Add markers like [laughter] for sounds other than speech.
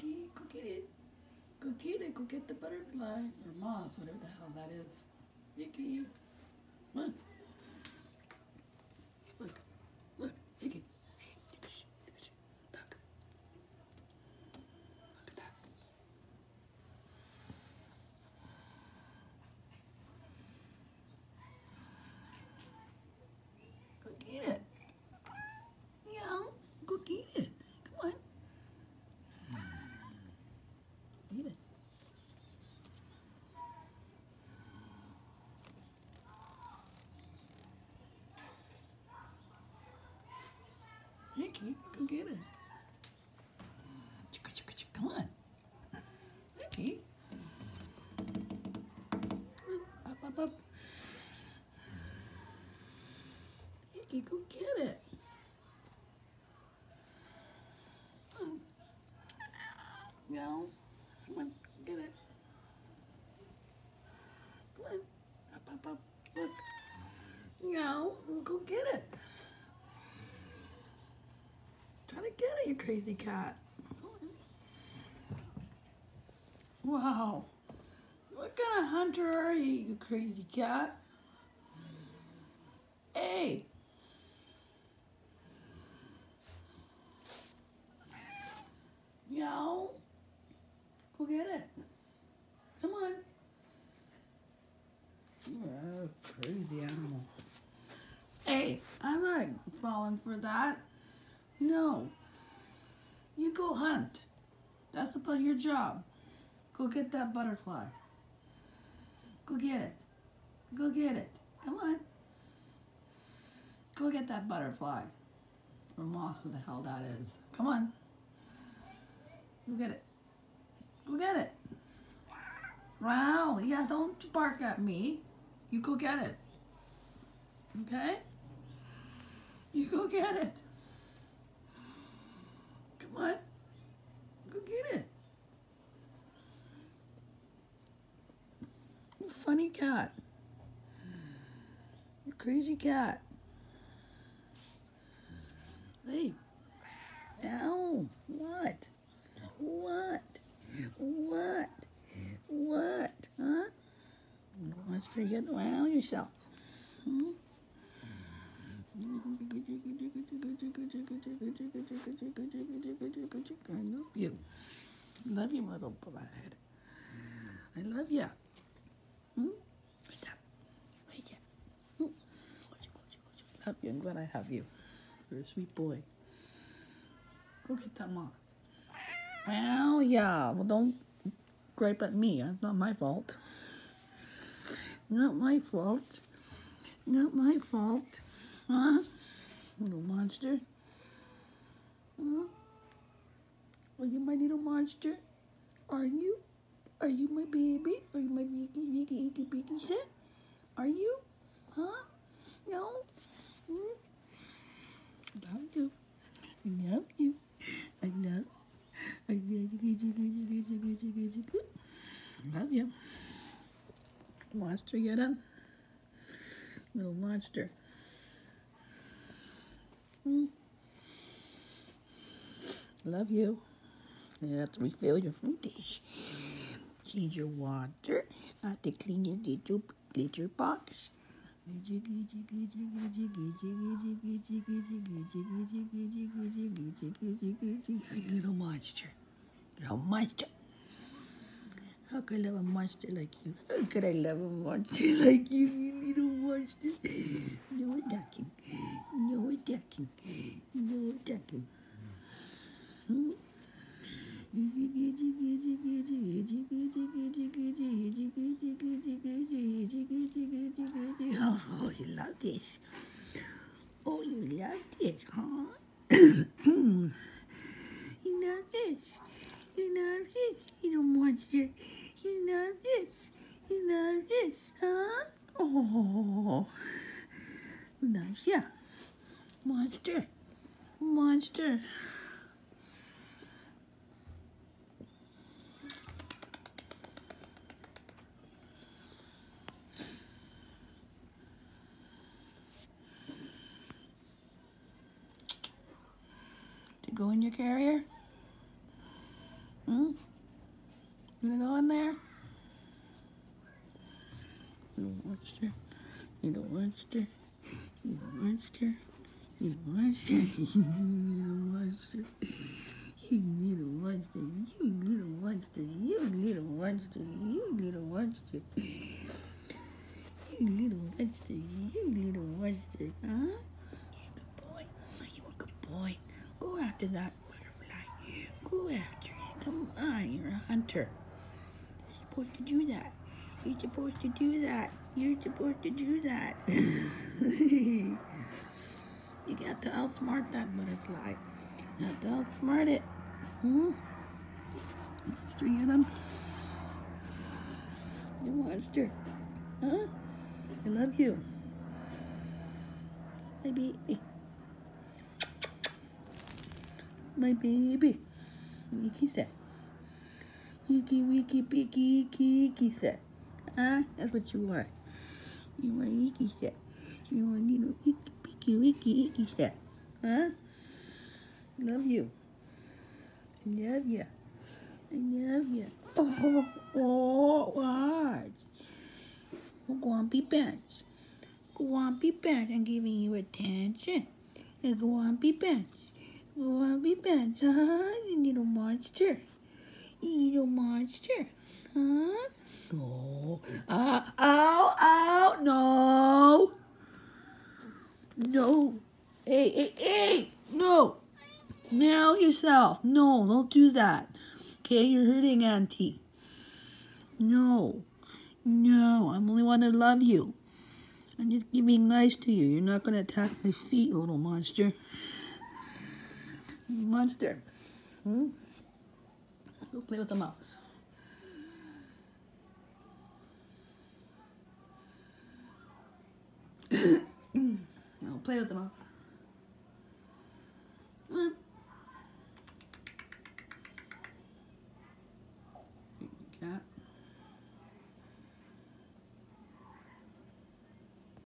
Go get it. Go get it. Go get the butterfly or moth, whatever the hell that is. Wikki, look. Look, look, Wikki. Look. Look at that. Go get it. Yeah, go get it. Come on. Get it. Wikki, go get it. Come on. Wikki. Up, up, up. Wikki, go get it. No. Come on, get it. Come on. Up, up, up. Look. No, go get it. You crazy cat. Wow. What kind of hunter are you, you crazy cat? Hey. Meow. Go get it. Come on. Oh, crazy animal. Hey, I'm not falling for that. No. You go hunt. That's about your job. Go get that butterfly. Go get it. Go get it. Come on. Go get that butterfly. Or moth, who the hell that is. Come on. Go get it. Go get it. Wow. Yeah, don't bark at me. You go get it. Okay? You go get it. Come on. Go get it. You funny cat. You crazy cat. Hey. Ow. What? What? What? What? Huh? Wants to get well yourself. Hmm? I love you. Love you, little blood. I love you. Hmm? Right there. Right there. Hmm. Love you. I'm glad I have you. You're a sweet boy. Go get that moth. Well, yeah. Well, don't gripe at me. It's not my fault. Not my fault. Not my fault. Huh? Little monster. Huh? Are you my little monster? Are you? Are you my baby? Are you my beaky, beaky, icky, beaky set? Are you? Huh? No? Hmm? Love you. I love you. I love I love you. I Love you. Monster, get up. Little monster. Hmm. Love you. You have to refill your food dish. Change your water. I have to clean your little litter box. Little monster. Little monster. How could I love a monster like you? How could I love a monster like you, you little monster? No attacking. No attacking. No attacking. Oh, you love this. Oh, you love this, huh? [clears throat] you love this. You love this, little monster. You love this. You love this, huh? Oh, loves ya. Monster. Monster. Go in your carrier? Hmm? You go in there? You monster. You monster. You monster. You monster. You monster. You little monster. You little monster. You little monster. You little monster. You little monster. You little monster. Huh? Good boy. Are you a good boy? Go after that butterfly. Go after it. Come on. You're a hunter. Supposed to do that. You're supposed to do that. You're supposed to do that. [laughs] you got to outsmart that butterfly. You have to outsmart it. Hmm? There's three of them. You monster. Huh? I love you. My baby. My baby. Wikki said. Wikki, wiki, picky, kiki said. Huh? That's what you are. You are wiki said. You are little wiki, picky, wiki, icky said. Huh? Love you. I love you. I love you. [laughs] Oh, oh, what? Go on, be bench. Go on, be bench. I'm giving you attention. Go on, be. Go on, be bench, huh? [laughs] You little monster. Little monster. Huh? No. Uh, ow, ow, no. No. Hey, hey, hey, no. Now yourself. No, don't do that. Okay, you're hurting Auntie. No. No, I'm only want to love you. I'm just being nice to you. You're not going to attack my feet, little monster. Monster. Hmm? We'll [coughs] play with the mouse. no, play with the mouse.